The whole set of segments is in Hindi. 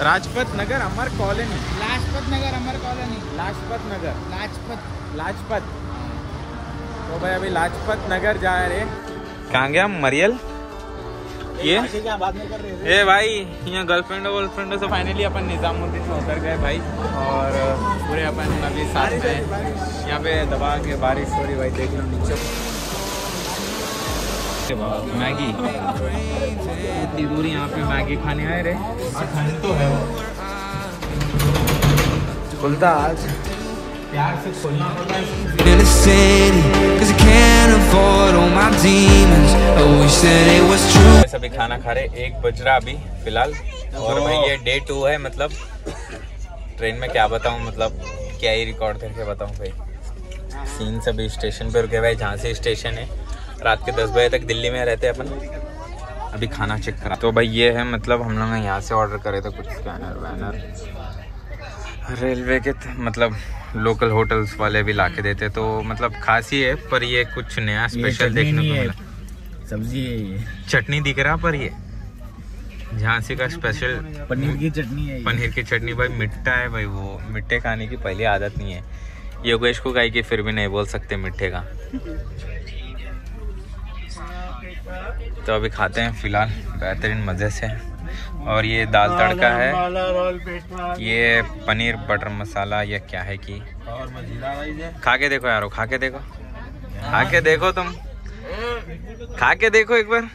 राजपत नगर अमर कॉलोनी। लाजपत नगर अमर कॉलोनी। लाजपत नगर। लाजपत। लाजपत। तो भाई अभी लाजपत नगर जा रहे कहाँ गया मरियल? ये? ए भाई यहाँ गर्लफ्रेंड गर्लफ्रेंड से फाइनली अपन निजामुद्दीन में उतर गए भाई। और पूरे अपन अभी साथ में यहाँ पे दबा के बारिश हो रही भाई देख लो नीचे। मैगी। इतनी दूर यहाँ पे मैगी खाने आए रे। तो है खुलता आज। प्यार से खोलना पड़ता है in the city Cause I can't afford all my demons. I wish that it was true. सभी खाना खा रहे एक बज रहा अभी फ़िलहाल। और भाई ये डे टू है मतलब ट्रेन में क्या बताऊँ मतलब क्या ही रिकॉर्ड करके बताऊँ भाई। सीन सभी स्टेशन पे रुके भाई झांसी स्टेशन है। रात के दस बजे तक दिल्ली में रहते अपन। अभी खाना चेक करा। तो भाई ये है मतलब हम लोग ने यहाँ से ऑर्डर करे थे कुछ स्कैनर वैनर। रेलवे के मतलब लोकल होटल्स वाले भी ला के देते तो मतलब खास ही है पर ये कुछ नया स्पेशल देखने को मिला। सब्ज़ी है ये। चटनी दिख रहा पर ये। झांसी का स्पेशल पनीर की चटनी है पनीर की चटनी भाई मिट्टा है भाई वो। मिट्टे खाने की पहली आदत नहीं है। योगेश को गाई की फिर भी नहीं बोल सकते मिट्टे का। तो अभी खाते हैं फ़िलहाल बेहतरीन मज़े से। और ये दाल तड़का है। ये पनीर बटर मसाला या क्या है कि? और खा के देखो यारो खा के देखो। खा के देखो तुम। खा के देखो एक बार।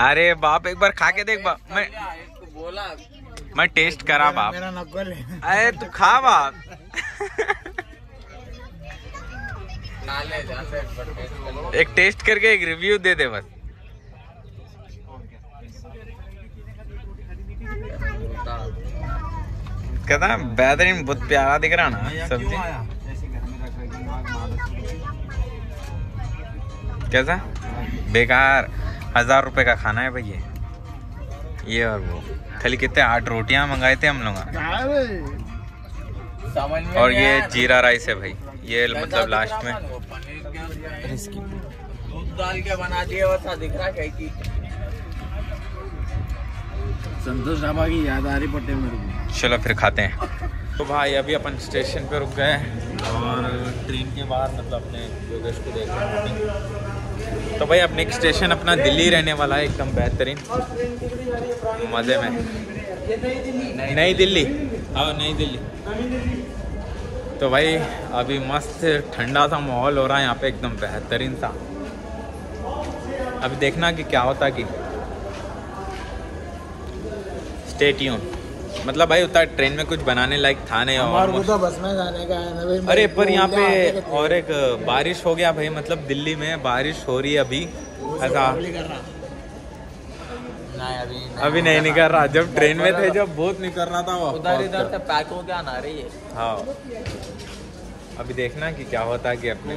अरे बाप एक बार खा के देख बाप मैं मैं टेस्ट करा बाप। है अरे तू खा बाप। एक टेस्ट करके एक रिव्यू दे दे बस। कहता बेहतरीन बहुत प्यारा दिख रहा ना सब्ज़ी। कैसा? बेकार। हज़ार रुपए का खाना है भैया ये। और वो। खाली कितने आठ रोटियाँ मंगाए थे हम लोग। और ये जीरा राइस है भाई। ये मतलब लास्ट में। दूध डाल के बना दिया दिख रहा है संतोष ढाबा की याद आ रही पट्टे मेरे को चलो फिर खाते हैं। तो भाई, अभी अपन स्टेशन पे रुक गए और ट्रेन के बाहर मतलब अपने योगेश को देख रहे हैं। तो भाई, अब नेक्स्ट स्टेशन अपना दिल्ली रहने वाला है, एकदम बेहतरीन। मज़े में। नई दिल्ली। हाँ नई दिल्ली। तो भाई, अभी मस्त ठंडा सा माहौल हो रहा है यहाँ पे, एकदम बेहतरीन सा। अभी देखना कि क्या होता कि। स्टे ट्यून मतलब भाई उतना ट्रेन में कुछ बनाने लायक था नहीं और तो बस में जाने का है ना भाई अरे पर यहाँ पे और एक बारिश हो गया भाई मतलब दिल्ली में बारिश हो रही है अभी। ऐसा। नहीं कर नहीं अभी अभी नहीं निकल रहा। जब ट्रेन में थे जब बहुत निकल रहा था वो उधर इधर से पैक हो क्या ना रही है। हाँ। अभी देखना कि क्या होता है कि अपने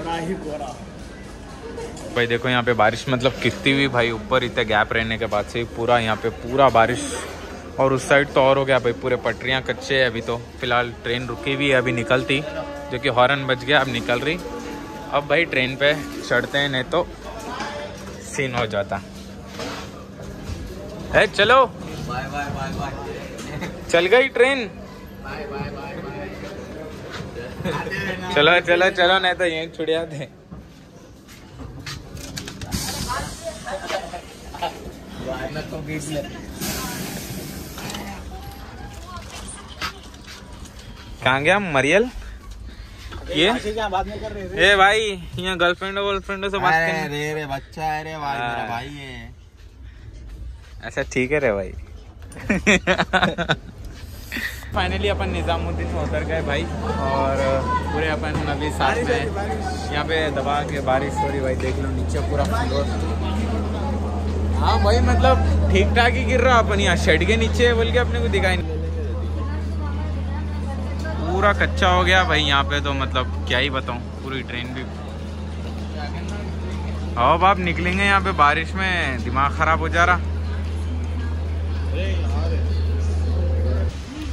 भाई देखो यहाँ पे बारिश मतलब कितनी हुई भाई ऊपर इतने गैप रहने के बाद से पूरा यहाँ पे पूरा बारिश और उस साइड तो और हो गया भाई, पूरे पटरियाँ कच्चे है अभी तो। फ़िलहाल ट्रेन रुकी हुई है, अभी निकलती, जो कि हॉर्न बज गया, अब निकल रही। अब भाई ट्रेन पे चढ़ते हैं, नहीं तो सीन हो जाता। है, चलो। बाय बाय बाय बाय चल गई train bye bye bye bye चलो चलो चलो, नहीं तो यहीं छुड़िया बाय तो कहाँ गया मरियल? ये? बाद में कर रहे थे? ए भाई यहाँ गर्लफ्रेंड गर्लफ्रेंड से बात करनी रे रे बच्चा है रे भाई मेरा। भाई है। अच्छा ठीक है रे भाई। फाइनली अपन निजामुद्दीन में उतर गए भाई और पूरे अपन अभी साथ में यहाँ पे दबा के बारिश हो रही भाई देख लो नीचे पूरा फ्लोर हाँ भाई मतलब ठीक ठाक ही गिर रहा अपन यहाँ शेड के नीचे बोल के अपने को दिखाई नहीं पूरा कच्चा हो गया भाई यहाँ पे तो मतलब क्या ही बताऊँ पूरी ट्रेन भी। अब आप निकलेंगे यहाँ पे बारिश में दिमाग खराब हो जा रहा।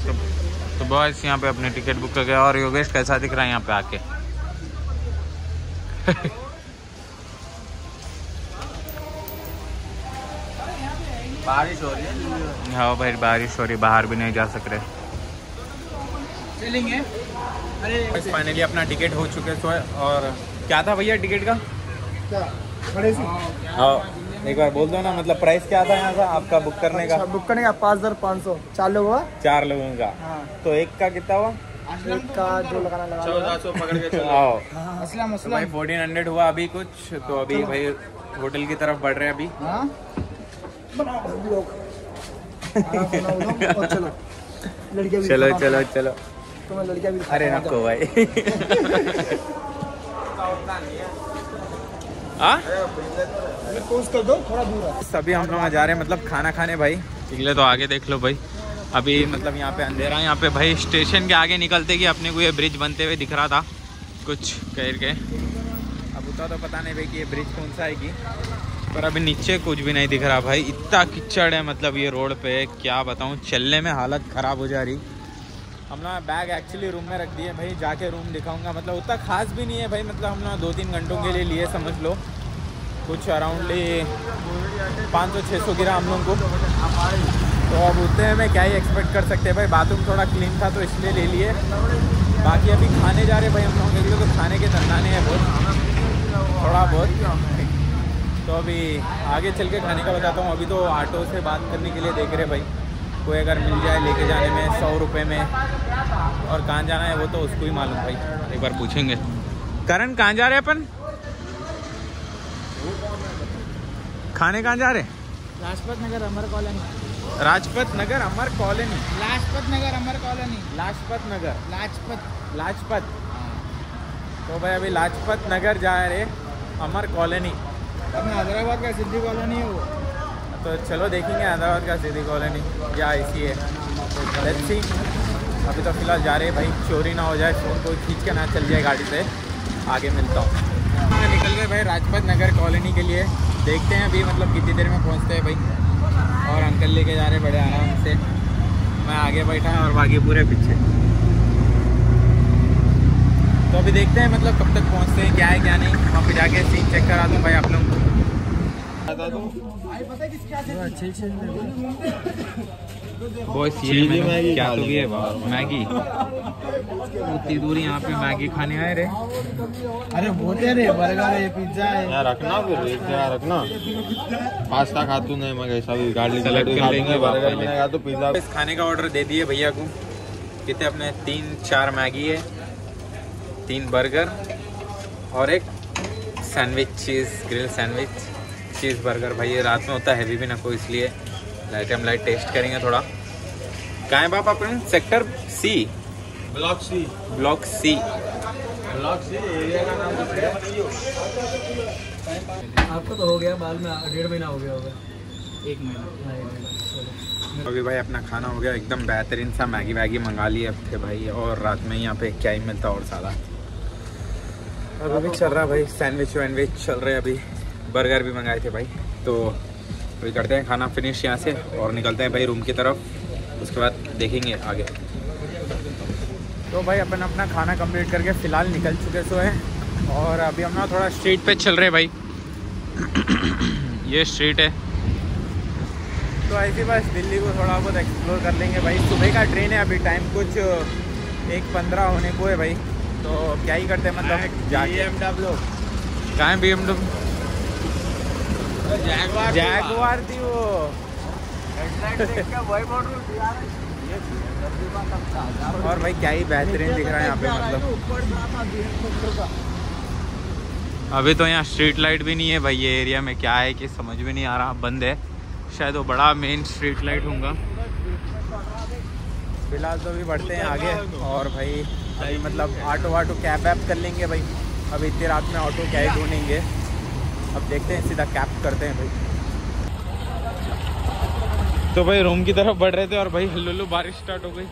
तो, तो बस यहाँ पे अपने टिकट बुक कर गया और योगेश कैसा दिख रहा है यहाँ पे आके? बारिश हो रही है। हाँ भाई बारिश हो रही बाहर भी नहीं जा सक रहे। चलेंगे अरे फाइनली अपना टिकट हो चुके तो और क्या था भैया टिकट का क्या खड़े से हाँ एक बार बोल दो ना मतलब प्राइस क्या था यहाँ का आपका बुक करने का अच्छा बुक करने का पाँच हज़ार पाँच सौ चार लोग हुआ चार लोगों का हाँ तो एक का कितना हुआ एक का जो लगाना लगा चौदह सौ पकड़ के चलो आओ असलम तो भाई फोर्टीन हंड्रेड हुआ अभी कुछ तो अभी भाई होटल की तरफ़ बढ़ रहे हैं अभी हाँ चलो चलो चलो चलो तुम्हें लड़कियाँ भी अरे। नको भाई। हाँ अरे पोज कर दो थोड़ा दूर सभी हम लोग जा रहे हैं मतलब खाना खाने भाई। निकले तो आगे देख लो भाई। अभी मतलब यहाँ पे अंधेरा है यहाँ पे भाई स्टेशन के आगे निकलते कि अपने को ये ब्रिज बनते हुए दिख रहा था कुछ कह के। अब उतना तो पता नहीं भाई कि ये ब्रिज कौन सा है कि। पर अभी नीचे कुछ भी नहीं दिख रहा भाई। इतना कीचड़ है मतलब ये रोड पे क्या बताऊँ चलने में हालत ख़राब हो जा रही। लोग बैग एक्चुअली रूम में रख दिए, भाई जाके रूम दिखाऊँगा। मतलब उतना खास भी नहीं है भाई मतलब हम लोग दो तीन घंटों के लिए लिए, समझ लो। कुछ अराउंडली पाँच सौ छः सौ गिरा हम लोगों को। तो अब उतने में क्या ही एक्सपेक्ट कर सकते हैं भाई? बाथरूम थोड़ा क्लीन था तो इसलिए ले लिए। बाकी अभी खाने जा रहे भाई हम लोगों। के लिए तो खाने के धंधा नहीं है बहुत। थोड़ा बहुत। तो अभी आगे चल के खाने का बताता हूँ। अभी तो ऑटो से बात करने के लिए देख रहे भाई। कोई अगर मिल जाए लेके जाने में सौ रुपये में और कहाँ जाना है वो तो उसको ही मालूम भाई। एक बार पूछेंगे। करण कहाँ जा रहे हैं अपन? खाने कहाँ जा रहे? Lajpat Nagar Amar colony. Rajpat Nagar Amar colony. Lajpat Nagar Amar colony. Lajpat Nagar. Lajpat. Lajpat. तो भाई अभी लाजपत नगर जा रहे अमर कॉलोनी। अपना हैदराबाद का सिद्धि कॉलोनी है वो। तो चलो देखेंगे हैदराबाद का सिटी कॉलोनी, या इसी है। लेट्स सी अभी तो फ़िलहाल जा रहे हैं भाई, चोरी ना हो जाए, फ़ोन को खींच के ना चल जाए गाड़ी से। आगे मिलता हूँ। मैं निकल गए भाई राजपत नगर कॉलोनी के लिए। देखते हैं अभी मतलब कितनी देर में पहुँचते हैं भाई। और अंकल लेके जा रहे हैं, बड़े आराम से। मैं आगे बैठा और बाकी पूरे पीछे। तो अभी देखते हैं मतलब कब तक पहुँचते हैं, क्या है, क्या नहीं। वहाँ पे जाके सीन चेक करा दूँ भाई आप लोग को। बॉयस ये मैंने क्या तो भी है मैगी। उतनी दूर यहाँ पे मैगी खाने आए रे। अरे बोलते रे बर्गर है पिज्जा है। यार रखना फिर एक जगह रखना। पास्ता खा तू नहीं मैं ऐसा भी गाड़ी Select कर लेंगे बर्गर पहले। मिलेगा तो पिज्जा। इस खाने का ऑर्डर दे दिए भैया को। कितने अपने? तीन चार मैगी है तीन बर्गर और एक sandwich cheese grill sandwich cheese burger भाई ये रात में होता है हैवी भी ना को इसलिए लाइट हम लाइट टेस्ट करेंगे थोड़ा। कहाँ है बाप अपन sector C block C block C block C area का नाम आपको तो हो गया बाद में डेढ़ महीना हो गया होगा। एक महीना। अभी भाई अपना खाना हो गया एकदम बेहतरीन सा मैगी वैगी मंगा लिए थे भाई और रात में यहाँ पे क्या ही मिलता और सारा अब अभी चल रहा है भाई सैंडविच वैंडविच चल रहे अभी। बर्गर भी मंगाए थे भाई। तो अभी करते हैं खाना फिनिश यहाँ से और निकलते हैं भाई रूम की तरफ़। उसके बाद देखेंगे आगे। तो भाई अपन अपना खाना कंप्लीट करके फ़िलहाल निकल चुके सो हैं और अभी हम ना थोड़ा स्ट्रीट पे चल रहे हैं भाई। ये स्ट्रीट है। तो ऐसी बस दिल्ली को थोड़ा बहुत एक्सप्लोर कर लेंगे भाई। सुबह का ट्रेन है अभी टाइम कुछ एक पंद्रह होने को है भाई। तो क्या ही करते हैं मतलब जाके। BMW कहाँ है बी एमडब्ल्यू जैगवार जैगवार थी वो। और भाई क्या ही बेहतरीन दिख रहा है यहाँ पे मतलब। अभी तो यहाँ स्ट्रीट लाइट भी नहीं है भाई ये एरिया में क्या है कि समझ में नहीं आ रहा बंद है। शायद वो बड़ा मेन स्ट्रीट लाइट होगा फ़िलहाल तो अभी बढ़ते हैं आगे और भाई अभी मतलब ऑटो वाटो कैब वैब कर लेंगे भाई। अभी इतनी रात में ऑटो क्या ही ढूंढेंगे। अब देखते हैं, सीधा कैब करते हैं भाई। तो भाई रूम की तरफ़ बढ़ रहे थे और भाई हल्लुल्लु बारिश स्टार्ट हो गई।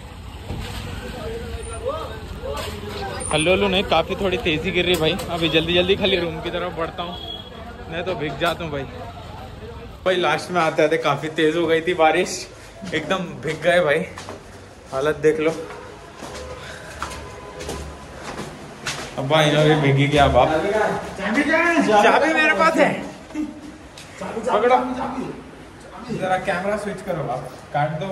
हल्लुल्लु नहीं, काफ़ी थोड़ी तेज़ी गिर रही भाई। अभी जल्दी जल्दी खाली रूम की तरफ़ बढ़ता हूँ। नहीं तो भीग जाता हूँ भाई। भाई लास्ट में आते आते काफ़ी तेज़ हो गई थी बारिश। एकदम भीग गए भाई। हालत देख लो। अब भाई ना भी क्या बाप। चाबी मेरे पास है। पकड़ो। जरा कैमरा स्विच करो आप काट दो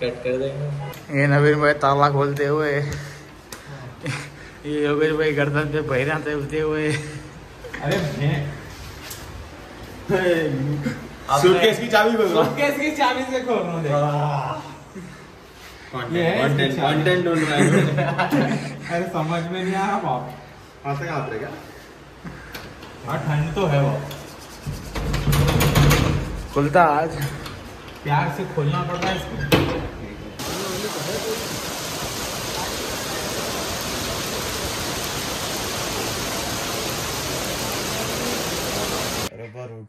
कट कर देंगे। ये नवीन भाई ताला खोलते हुए। ये योगेश भाई गर्दन पे बहरा होते हुए। अरे सूटकेस की चाबी सूटकेस की चाबी से खोल रहा कंटेंट कंटेंट ढूंढ रहा है अरे समझ में नहीं आ रहा बाप से हाँ ठंड तो है वो खुलता आज। प्यार से खोलना पड़ता है इसको।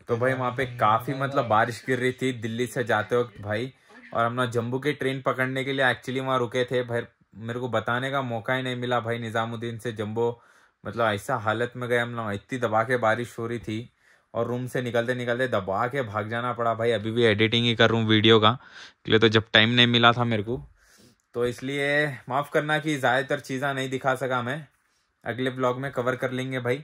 तो भाई वहाँ पे काफ़ी मतलब बारिश गिर रही थी। दिल्ली से जाते वक्त भाई और हम ना जम्मू की ट्रेन पकड़ने के लिए एक्चुअली वहाँ रुके थे। भाई, मेरे को बताने का मौका ही नहीं मिला भाई निजामुद्दीन से जम्बो मतलब ऐसा हालत में गए हम लोग, इतनी दबा के बारिश हो रही थी और रूम से निकलते निकलते दबा के भाग जाना पड़ा। भाई, अभी भी एडिटिंग ही कर रहा हूँ वीडियो का इसलिए तो जब टाइम नहीं मिला था मेरे को। तो इसलिए माफ़ करना कि ज़्यादातर चीज़ें नहीं दिखा सका मैं। अगले ब्लॉग में कवर कर लेंगे भाई।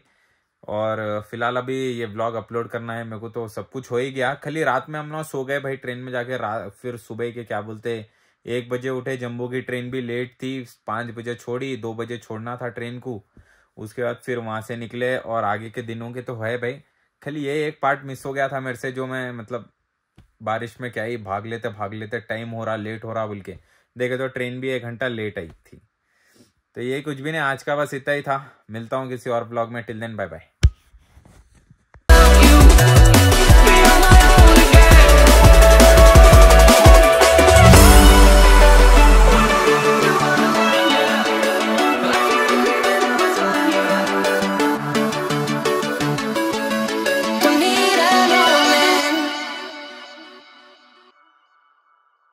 और फ़िलहाल अभी ये ब्लॉग अपलोड करना है, मेरे को तो सब कुछ हो ही गया। खाली रात में हम लोग सो गए भाई ट्रेन में जाके फिर सुबह के क्या बोलते, एक बजे उठे जम्बू की ट्रेन भी लेट थी, पाँच बजे छोड़ी, दो बजे छोड़ना था ट्रेन को। उसके बाद फिर वहाँ से निकले और आगे के दिनों के तो है भाई। खाली ये एक पार्ट मिस हो गया था मेरे से, जो मैं मतलब बारिश में क्या ही भाग लेते भाग लेते टाइम हो रहा लेट हो रहा बोल के। देखे तो ट्रेन भी एक घंटा लेट आई थी। तो ये कुछ भी नहीं, आज का बस इतना ही था। मिलता हूँ किसी और ब्लॉग में। Till then bye bye